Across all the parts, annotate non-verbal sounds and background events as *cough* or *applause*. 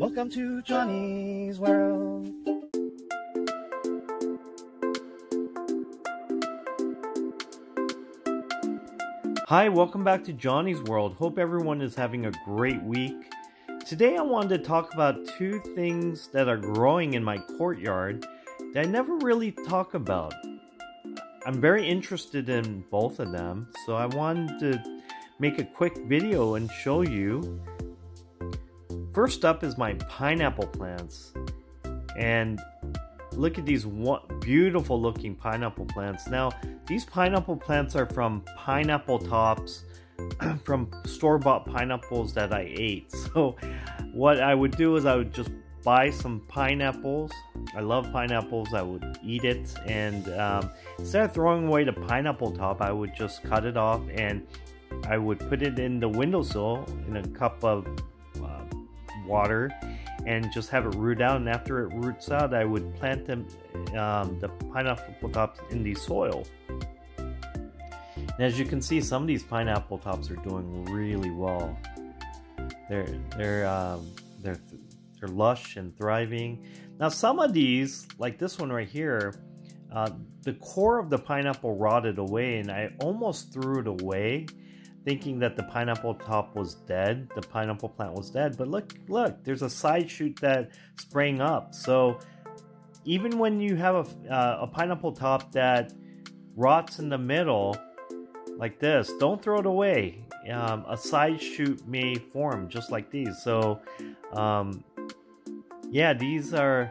Welcome to Johnny's World. Hi, welcome back to Johnny's World. Hope everyone is having a great week. Today I wanted to talk about two things that are growing in my courtyard that I never really talk about. I'm very interested in both of them, so I wanted to make a quick video and show you. First up is my pineapple plants. And look at these beautiful looking pineapple plants. Now, these pineapple plants are from pineapple tops *clears throat* from store-bought pineapples that I ate. *laughs* So what I would do is I would just buy some pineapples. I love pineapples. I would eat it. And um, instead of throwing away the pineapple top, I would just cut it off and I would put it in the windowsill in a cup of water and just have it root out. And after it roots out, I would plant them, um, the pineapple tops in the soil. And as you can see, some of these pineapple tops are doing really well. They're they're um, they're they're lush and thriving. Now some of these, like this one right here, uh, the core of the pineapple rotted away, and I almost threw it away thinking that the pineapple top was dead, the pineapple plant was dead. But look, look, there's a side shoot that sprang up. So even when you have a, uh, a pineapple top that rots in the middle, like this, don't throw it away. Um, a side shoot may form just like these. So, um, yeah, these are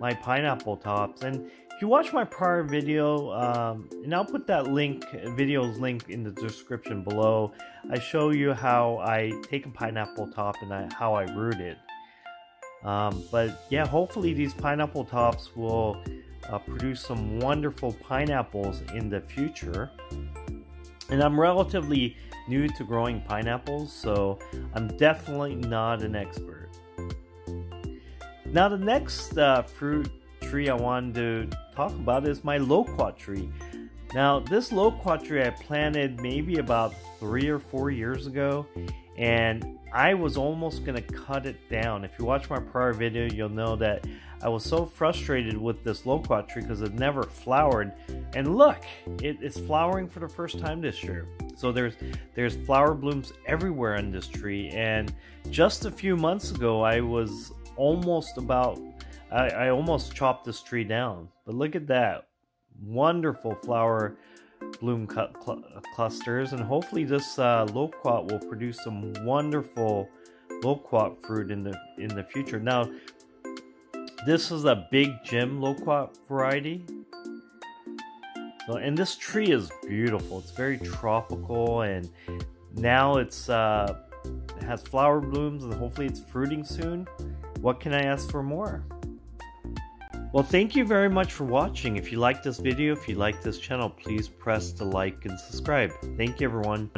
my pineapple tops. And if you watch my prior video, um, and I'll put that link, video's link in the description below, I show you how I take a pineapple top and I, how I root it. Um, but yeah, hopefully these pineapple tops will uh, produce some wonderful pineapples in the future. And I'm relatively new to growing pineapples, so I'm definitely not an expert. Now the next uh, fruit tree I wanted to talk about is my loquat tree. Now, this loquat tree I planted maybe about three or four years ago, and I was almost to cut it down. If you watch my prior video, you'll know that I was so frustrated with this loquat tree because it never flowered. And look, it is flowering for the first time this year. So there's there's flower blooms everywhere on this tree. And just a few months ago, I was almost about I, I almost chopped this tree down. But look at that. Wonderful flower bloom cl clusters. And hopefully this uh, loquat will produce some wonderful loquat fruit in the in the future. Now, this is a big Jim loquat variety. So, and this tree is beautiful. It's very tropical, and now it's uh, has flower blooms, and hopefully it's fruiting soon. What can I ask for more? Well, thank you very much for watching. If you like this video, if you like this channel, please press the like and subscribe. Thank you, everyone.